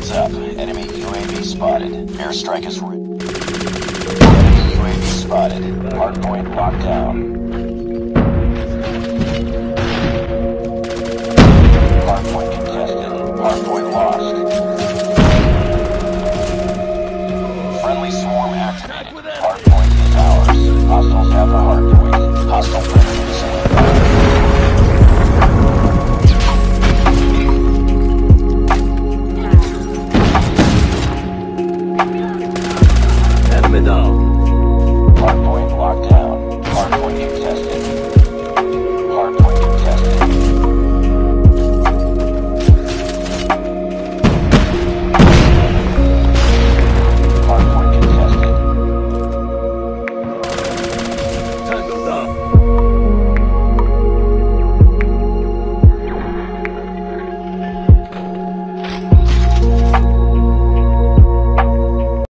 Heads up. Enemy UAV spotted. Airstrike is... Enemy UAV spotted. Hardpoint locked down.